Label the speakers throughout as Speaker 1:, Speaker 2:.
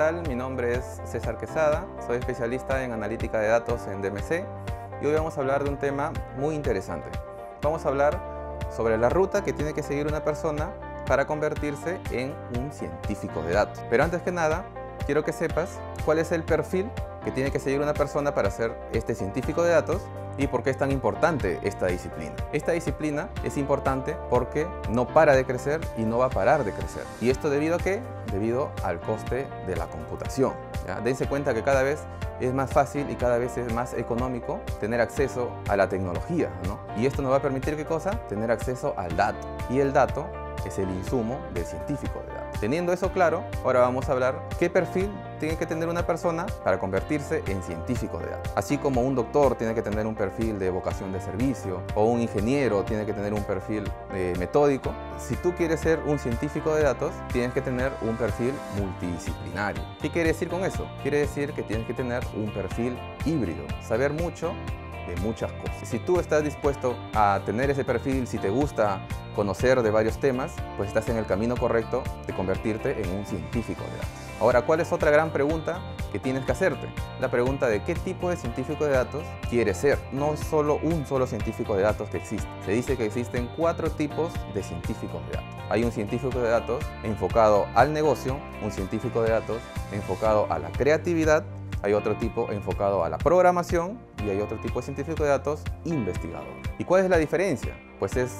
Speaker 1: tal? Mi nombre es César Quesada, soy especialista en analítica de datos en DMC y hoy vamos a hablar de un tema muy interesante. Vamos a hablar sobre la ruta que tiene que seguir una persona para convertirse en un científico de datos. Pero antes que nada, quiero que sepas cuál es el perfil que tiene que seguir una persona para ser este científico de datos y por qué es tan importante esta disciplina. Esta disciplina es importante porque no para de crecer y no va a parar de crecer. ¿Y esto debido a qué? Debido al coste de la computación. Dense cuenta que cada vez es más fácil y cada vez es más económico tener acceso a la tecnología. Y esto nos va a permitir qué cosa? Tener acceso al dato. Y el dato es el insumo del científico de datos. Teniendo eso claro, ahora vamos a hablar qué perfil tiene que tener una persona para convertirse en científico de datos. Así como un doctor tiene que tener un perfil de vocación de servicio o un ingeniero tiene que tener un perfil eh, metódico, si tú quieres ser un científico de datos, tienes que tener un perfil multidisciplinario. ¿Qué quiere decir con eso? Quiere decir que tienes que tener un perfil híbrido, saber mucho de muchas cosas. Si tú estás dispuesto a tener ese perfil, si te gusta conocer de varios temas, pues estás en el camino correcto de convertirte en un científico de datos. Ahora, ¿cuál es otra gran pregunta que tienes que hacerte? La pregunta de qué tipo de científico de datos quieres ser. No es solo un solo científico de datos que existe. Se dice que existen cuatro tipos de científicos de datos. Hay un científico de datos enfocado al negocio, un científico de datos enfocado a la creatividad, hay otro tipo enfocado a la programación y hay otro tipo de científico de datos investigador. ¿Y cuál es la diferencia? Pues es,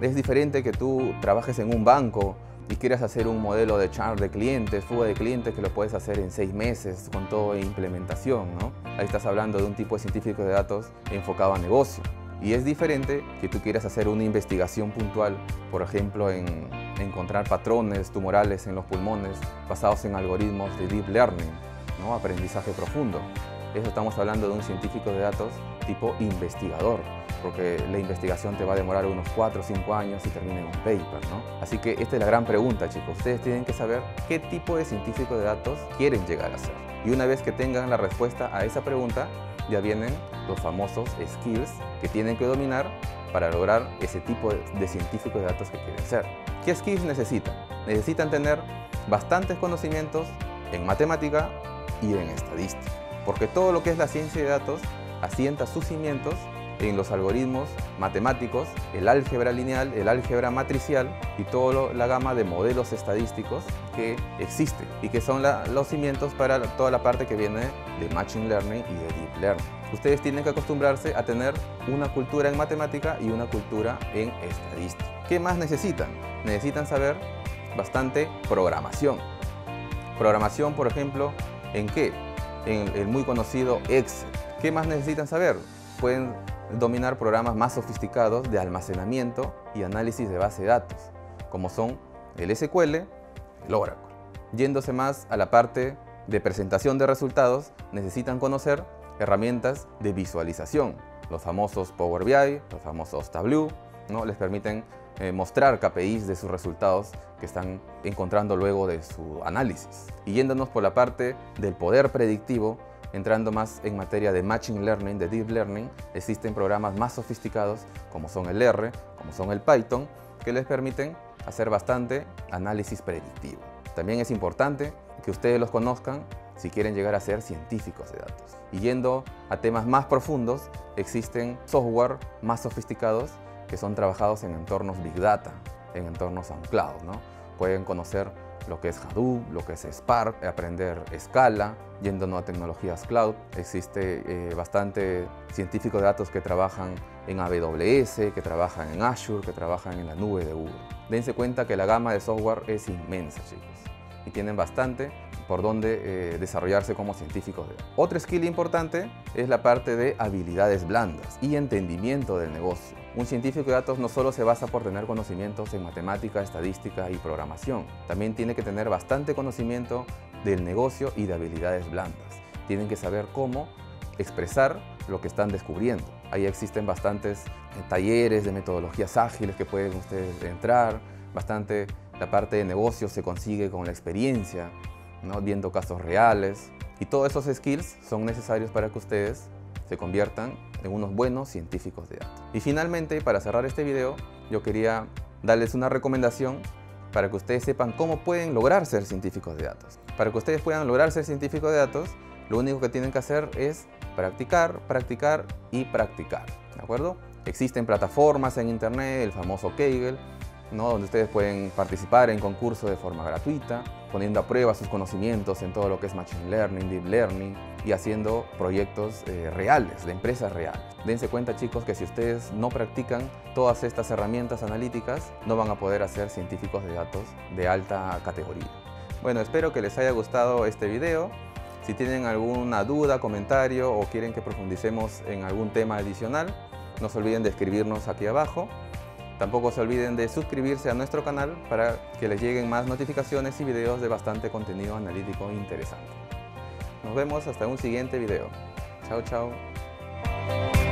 Speaker 1: es diferente que tú trabajes en un banco y quieras hacer un modelo de char de clientes, fuga de clientes, que lo puedes hacer en seis meses con toda implementación, ¿no? Ahí estás hablando de un tipo de científico de datos enfocado a negocio. Y es diferente que tú quieras hacer una investigación puntual, por ejemplo, en encontrar patrones tumorales en los pulmones basados en algoritmos de deep learning aprendizaje profundo. Eso estamos hablando de un científico de datos tipo investigador, porque la investigación te va a demorar unos 4 o 5 años y termina en un paper. ¿no? Así que esta es la gran pregunta, chicos. Ustedes tienen que saber qué tipo de científico de datos quieren llegar a ser. Y una vez que tengan la respuesta a esa pregunta, ya vienen los famosos skills que tienen que dominar para lograr ese tipo de científico de datos que quieren ser. ¿Qué skills necesitan? Necesitan tener bastantes conocimientos en matemática, y en estadística. Porque todo lo que es la ciencia de datos asienta sus cimientos en los algoritmos matemáticos, el álgebra lineal, el álgebra matricial y toda la gama de modelos estadísticos que existen y que son los cimientos para toda la parte que viene de Machine Learning y de Deep Learning. Ustedes tienen que acostumbrarse a tener una cultura en matemática y una cultura en estadística. ¿Qué más necesitan? Necesitan saber bastante programación. Programación, por ejemplo, ¿En qué? En el muy conocido Excel. ¿Qué más necesitan saber? Pueden dominar programas más sofisticados de almacenamiento y análisis de base de datos, como son el SQL, el Oracle. Yéndose más a la parte de presentación de resultados, necesitan conocer herramientas de visualización, los famosos Power BI, los famosos Tableau, ¿no? les permiten eh, mostrar KPIs de sus resultados que están encontrando luego de su análisis. Y yéndonos por la parte del poder predictivo, entrando más en materia de Machine Learning, de Deep Learning, existen programas más sofisticados como son el R, como son el Python, que les permiten hacer bastante análisis predictivo. También es importante que ustedes los conozcan si quieren llegar a ser científicos de datos. Y yendo a temas más profundos, existen software más sofisticados que son trabajados en entornos Big Data, en entornos cloud. ¿no? Pueden conocer lo que es Hadoop, lo que es Spark, aprender Scala, yéndonos a tecnologías cloud. Existe eh, bastante científicos de datos que trabajan en AWS, que trabajan en Azure, que trabajan en la nube de Google. Dense cuenta que la gama de software es inmensa, chicos, y tienen bastante por donde eh, desarrollarse como científicos. De Otro skill importante es la parte de habilidades blandas y entendimiento del negocio. Un científico de datos no solo se basa por tener conocimientos en matemática, estadística y programación, también tiene que tener bastante conocimiento del negocio y de habilidades blandas. Tienen que saber cómo expresar lo que están descubriendo. Ahí existen bastantes eh, talleres de metodologías ágiles que pueden ustedes entrar, bastante la parte de negocio se consigue con la experiencia, viendo casos reales. Y todos esos skills son necesarios para que ustedes se conviertan en unos buenos científicos de datos. Y finalmente, para cerrar este video, yo quería darles una recomendación para que ustedes sepan cómo pueden lograr ser científicos de datos. Para que ustedes puedan lograr ser científicos de datos, lo único que tienen que hacer es practicar, practicar y practicar. ¿De acuerdo? Existen plataformas en internet, el famoso Kaggle, ¿no? donde ustedes pueden participar en concursos de forma gratuita, poniendo a prueba sus conocimientos en todo lo que es Machine Learning, Deep Learning y haciendo proyectos eh, reales, de empresas reales. Dense cuenta chicos que si ustedes no practican todas estas herramientas analíticas, no van a poder hacer científicos de datos de alta categoría. Bueno, espero que les haya gustado este video. Si tienen alguna duda, comentario o quieren que profundicemos en algún tema adicional, no se olviden de escribirnos aquí abajo. Tampoco se olviden de suscribirse a nuestro canal para que les lleguen más notificaciones y videos de bastante contenido analítico interesante. Nos vemos hasta un siguiente video. Chao, chao.